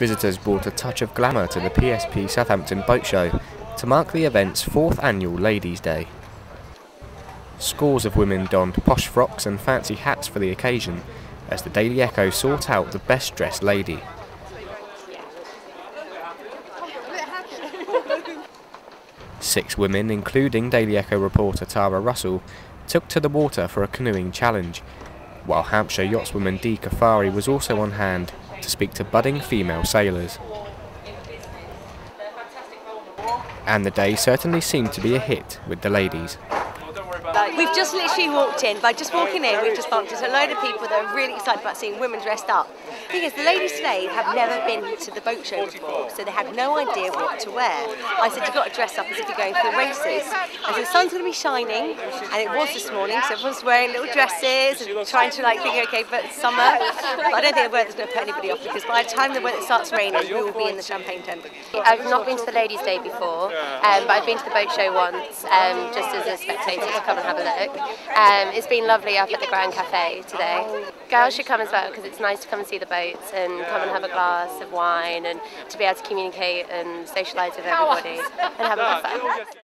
Visitors brought a touch of glamour to the PSP Southampton Boat Show to mark the event's fourth annual Ladies' Day. Scores of women donned posh frocks and fancy hats for the occasion as the Daily Echo sought out the best dressed lady. Six women, including Daily Echo reporter Tara Russell, took to the water for a canoeing challenge, while Hampshire yachtswoman Dee Caffari was also on hand to speak to budding female sailors. And the day certainly seemed to be a hit with the ladies. We've just literally walked in. By just walking in, we've just bumped into a load of people that are really excited about seeing women dressed up. The thing is, the ladies today have never been to the boat show before, so they had no idea what to wear. I said, you've got to dress up as if you're going for the races. And so the sun's going to be shining, and it was this morning, so everyone's wearing little dresses and trying to like think, okay, but it's summer. But I don't think the weather's going to put anybody off because by the time the weather starts raining, we will be in the champagne tent. I've not been to the ladies' day before, um, but I've been to the boat show once, um, just as a spectator to come and have a look. Um, it's been lovely up at the Grand Cafe today. Girls should come as well because it's nice to come and see the boats and come and have a glass of wine and to be able to communicate and socialise with everybody and have a good fun.